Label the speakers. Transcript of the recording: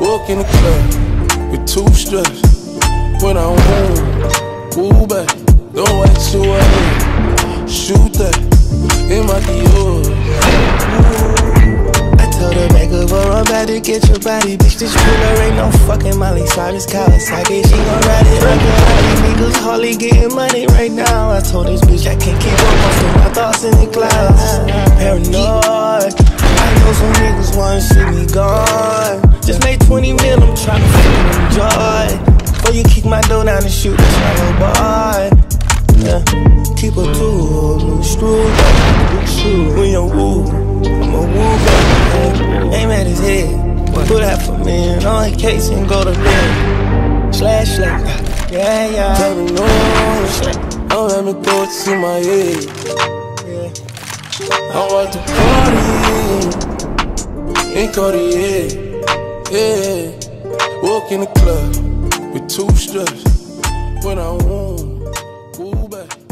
Speaker 1: Walk in the club with two strips. When I'm home, woo back. Don't wait too early. Shoot that in my Dior.
Speaker 2: I told her back up or I'm about to get your body Bitch, this killer ain't no fucking Miley Cyrus Kawasaki She gon' ride it like a These niggas hardly getting money right now I told this bitch I can't keep up of my thoughts in the clouds Paranoid I know some niggas wanna see me gone you kick my door down and shoot, my little boy yeah. Keep a tool, new shoe. When you woo, I'm a woo baby. Aim at his head, put that for me, and on the case and go to bed. Slash slash, yeah yeah.
Speaker 1: Paranoid. Don't let me it to my head.
Speaker 2: yeah.
Speaker 1: I'm about to party in Cartier. Yeah. Walk in the club with two strips. When I want, woo back.